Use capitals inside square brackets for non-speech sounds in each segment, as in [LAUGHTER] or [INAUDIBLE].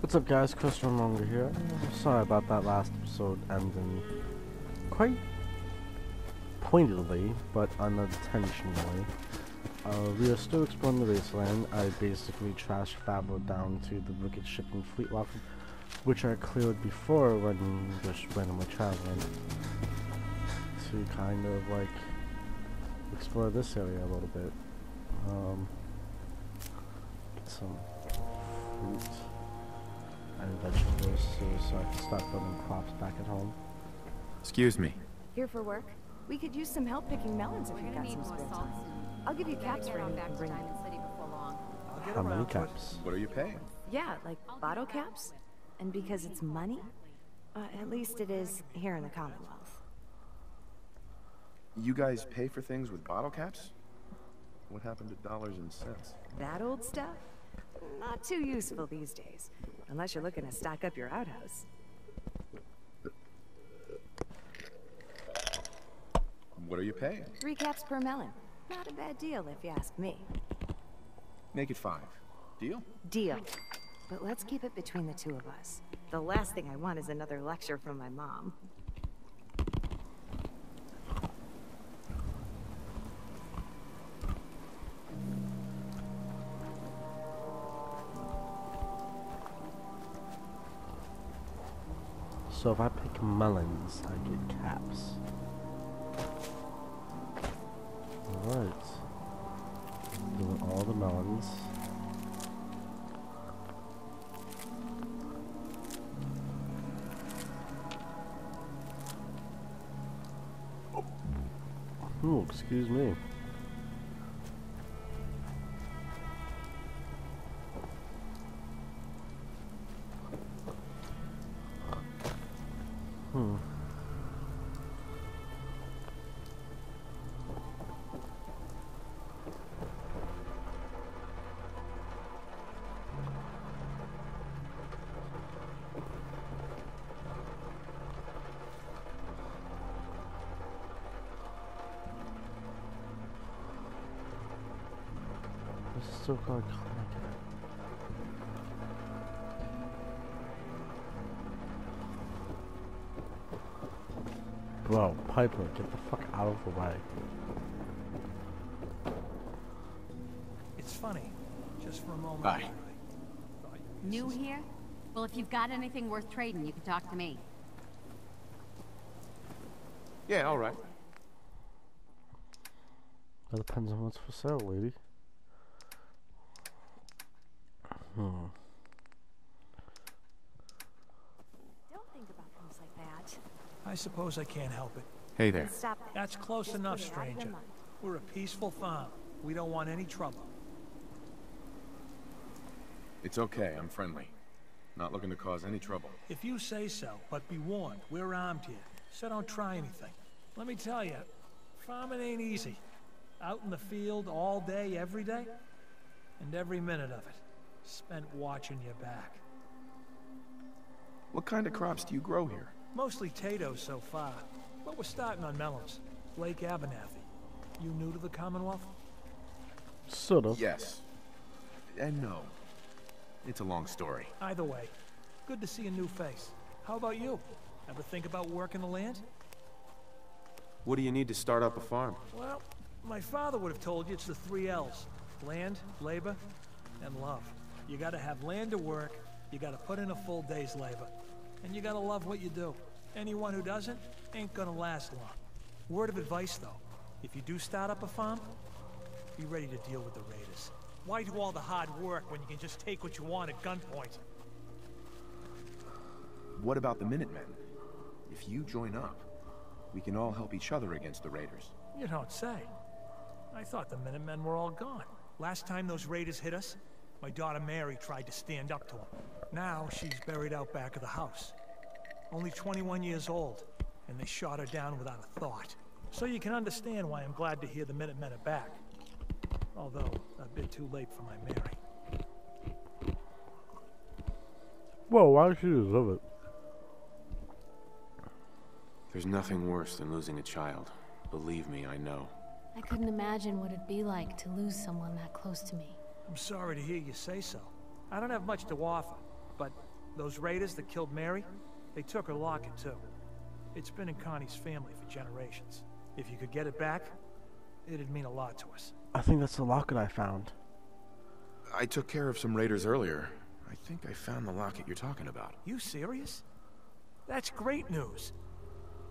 What's up guys, Chris Longer here. Sorry about that last episode ending quite pointedly, but unintentionally. Uh, we are still exploring the wasteland. I basically trashed Fabo down to the wicked shipping fleet lock, which I cleared before when just randomly traveling to kind of like explore this area a little bit. Um, get some fruit and vegetables so, so I can start building crops back at home. Excuse me. Here for work? We could use some help picking melons if you've got some spare time. I'll give you caps for anything you can bring me. How many caps? What are you paying? Yeah, like bottle caps. And because it's money, uh, at least it is here in the Commonwealth. You guys pay for things with bottle caps? What happened to dollars and cents? That old stuff? Not too useful these days. Unless you're looking to stock up your outhouse. What are you paying? Three caps per melon. Not a bad deal if you ask me. Make it five. Deal? Deal. But let's keep it between the two of us. The last thing I want is another lecture from my mom. So if I pick melons, I get caps. Alright. Doing all the melons. Oh, excuse me. This is still called Connecticut. Bro, Piper, get the fuck out of the way. It's funny, just for a moment. Bye. New here? Well, if you've got anything worth trading, you can talk to me. Yeah, all right. That depends on what's for sale, lady. Hmm. Don't think about things like that. I suppose I can't help it. Hey there. Stop that. That's close Just enough, put it out of your stranger. We're a peaceful farm. We don't want any trouble. It's okay, I'm friendly. Not looking to cause any trouble. If you say so, but be warned, we're armed here, so don't try anything. Let me tell you, farming ain't easy. Out in the field all day, every day, and every minute of it spent watching your back. What kind of crops do you grow here? Mostly potatoes so far, but we're starting on melons. Blake Abernathy. You new to the Commonwealth? Sort of. Yes. And no. It's a long story. Either way, good to see a new face. How about you? Ever think about working the land? What do you need to start up a farm? Well, my father would have told you it's the three L's. Land, labor, and love. You gotta have land to work, you gotta put in a full day's labor, and you gotta love what you do. Anyone who doesn't ain't gonna last long. Word of advice though, if you do start up a farm, be ready to deal with the raiders. Why do all the hard work when you can just take what you want at gunpoint? What about the Minutemen? If you join up, we can all help each other against the Raiders. You don't say. I thought the Minutemen were all gone. Last time those raiders hit us, my daughter Mary tried to stand up to him. Now she's buried out back of the house. Only 21 years old, and they shot her down without a thought. So you can understand why I'm glad to hear the Minutemen are back. Although, a bit too late for my Mary. Whoa, why did you deserve it? There's nothing worse than losing a child. Believe me, I know. I couldn't imagine what it'd be like to lose someone that close to me. I'm sorry to hear you say so. I don't have much to offer, but Those raiders that killed Mary, they took her locket too. It's been in Connie's family for generations. If you could get it back, it'd mean a lot to us. I think that's the locket I found. I took care of some raiders earlier. I think I found the locket you're talking about. You serious? That's great news.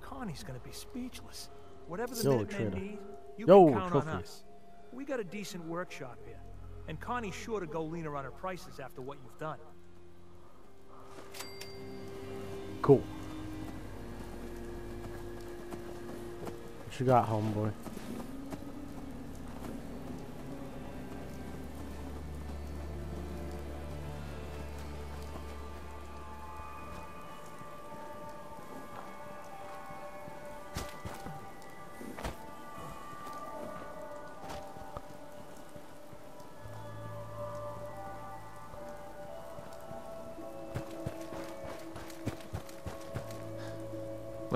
Connie's gonna be speechless. Whatever the Still Minutemen need, you Yo, can count trophy. on us. We got a decent workshop here. And Connie's sure to go leaner on her prices after what you've done. Cool. What you got, homeboy?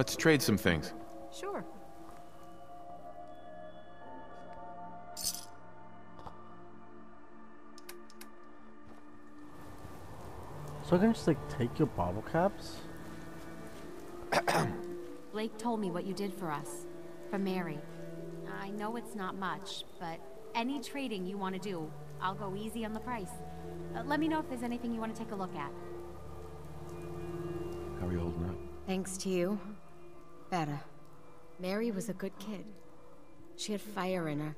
Let's trade some things. Sure. So I can just like take your bottle caps? [CLEARS THROAT] Blake told me what you did for us. For Mary. I know it's not much, but any trading you want to do, I'll go easy on the price. Uh, let me know if there's anything you want to take a look at. How are you holding up? Thanks to you. Better. Mary was a good kid. She had fire in her.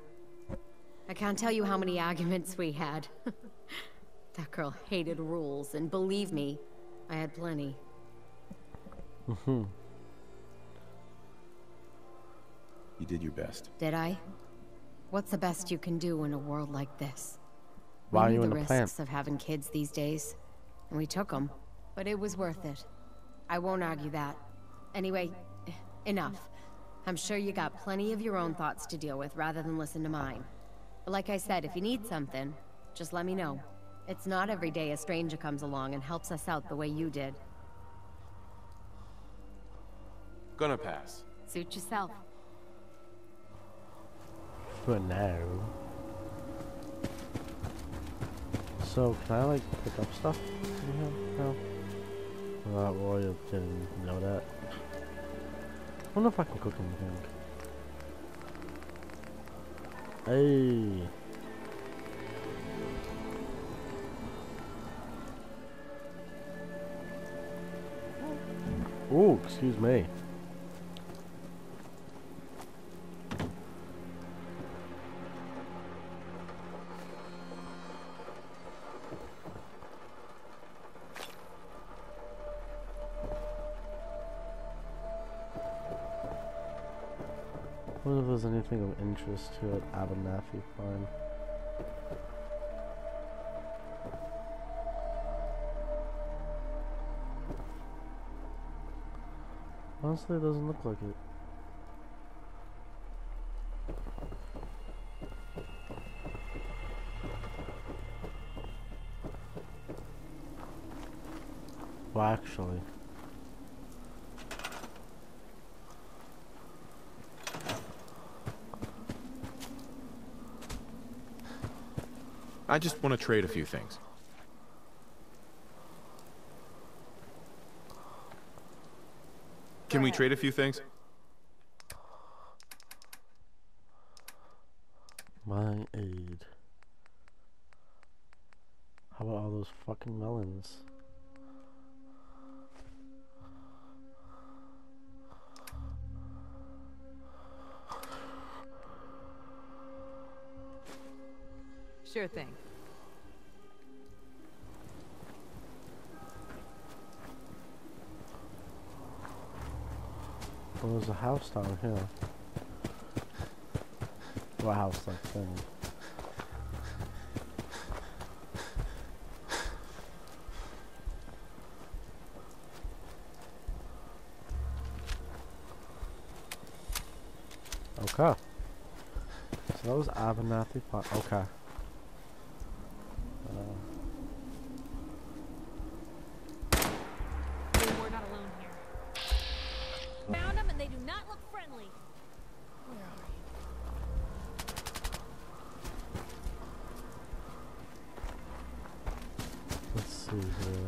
I can't tell you how many arguments we had. [LAUGHS] that girl hated rules, and believe me, I had plenty. Mm-hmm. You did your best. Did I? What's the best you can do in a world like this? Why are we you knew in the the risks plant? of having kids these days, and we took them. But it was worth it. I won't argue that. Anyway, enough. I'm sure you got plenty of your own thoughts to deal with rather than listen to mine. But like I said, if you need something, just let me know. It's not every day a stranger comes along and helps us out the way you did. Gonna pass. Suit yourself. For now. So can I like pick up stuff? from here? No. Uh, Roy didn't know that. I wonder if I can cook anything. Hey. Oh, excuse me. Wonder if there's anything of interest here at Abernathy Farm. Honestly, it doesn't look like it. Well, actually. I just want to trade a few things. Can we trade a few things? My aid. How about all those fucking melons? Sure thing. Well, there's a house down here. A house like thing. Okay. So that was Abernathy Park. Okay. not look friendly. Where are you? Let's see here.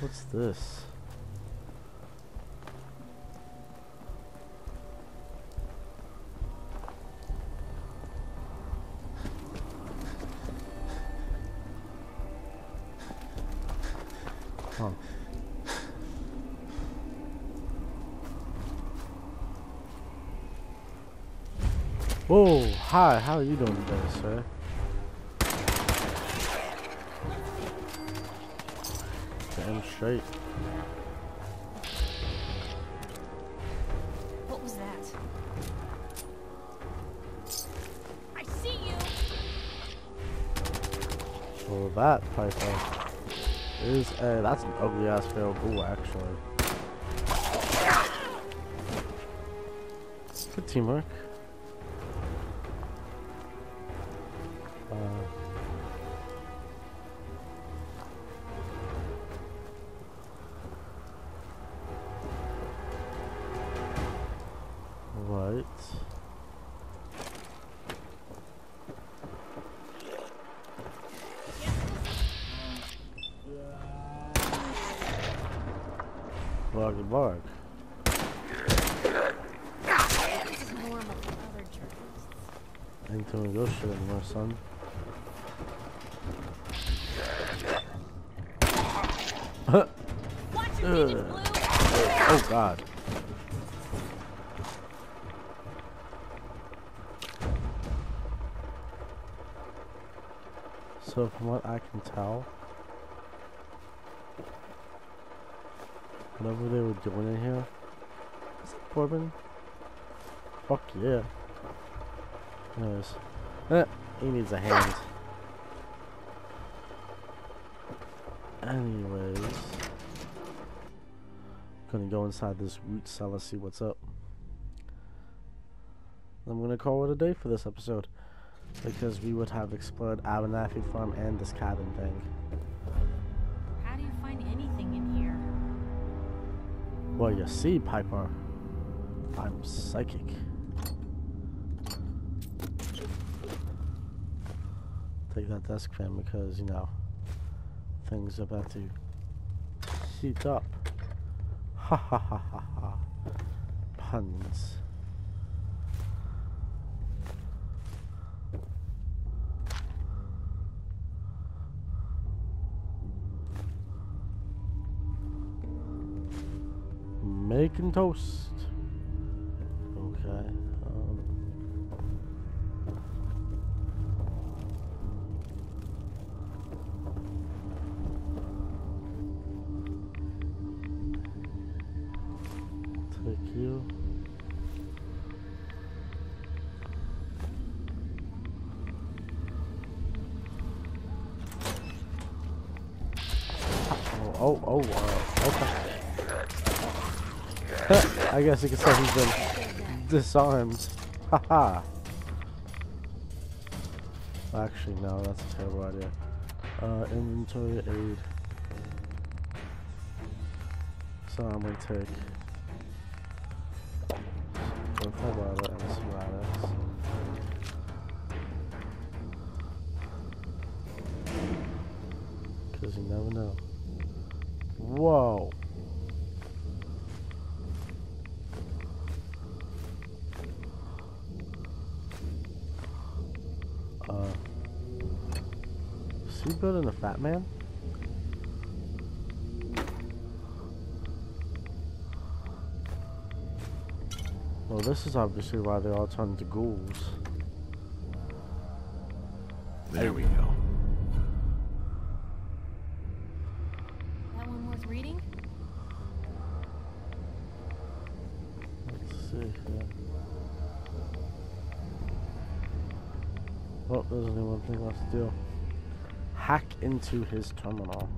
What's this? Huh. Whoa, hi, how are you doing today, sir? Damn straight. What was that? I see you. So that Piper is a that's an ugly ass fail bull actually. Good teamwork. Normal for other doing those shit anymore, son. [LAUGHS] Oh god. So from what I can tell, whatever they were doing in here, is it Corbin? Fuck yeah. Anyways, eh, he needs a hand. Anyways, gonna go inside this root cellar, see what's up. I'm gonna call it a day for this episode because we would have explored Abernathy Farm and this cabin thing. Well, you see, Piper, I'm psychic. Take that desk fan because, you know, things are about to heat up. Ha ha ha ha ha. Puns. Making toast. Okay. Um, take you. Oh, oh, oh, okay. I guess you could say he's been disarmed. Haha. Actually, no, that's a terrible idea. Uh, inventory aid. So I'm gonna take both and some. Cause you never know. Whoa. Uh, is he building a fat man? Well, this is obviously why they all turned to ghouls. There we go. Well, there's only one thing left to do. Hack into his terminal.